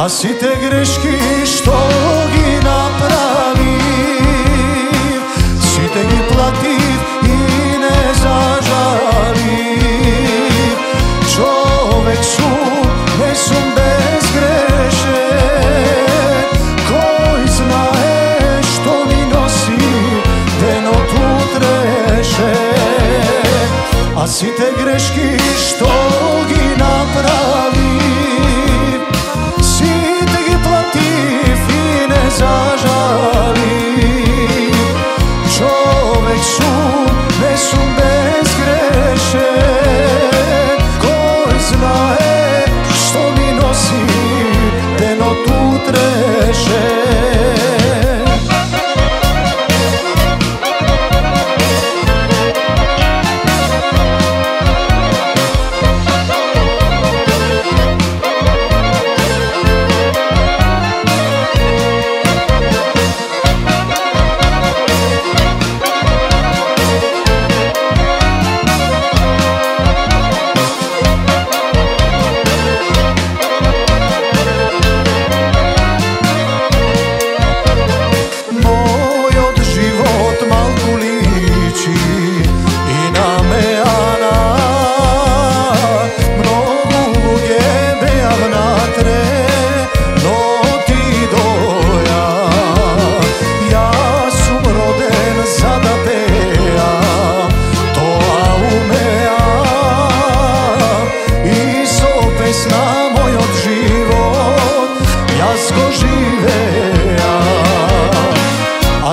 A si te greški što gi napravi Si te gi plati i ne zažali Čovek su, ne sum bez greše. Koji znaje što mi nosi Deno tu treše? A si te greški što gi napravi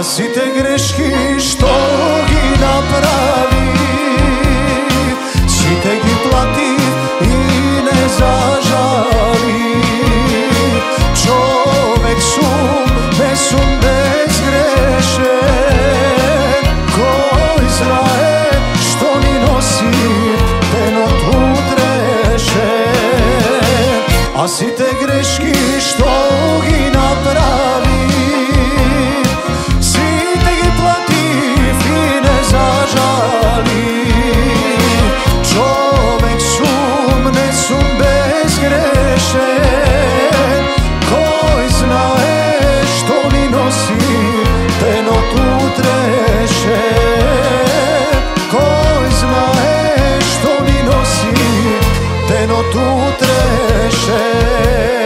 A si te greški što gi napravi. Si te gi plati i ne zažali. Čovek sum bez greše. Koji znaje što mi nosi Peno tu treše. A si te greški što gi tu trece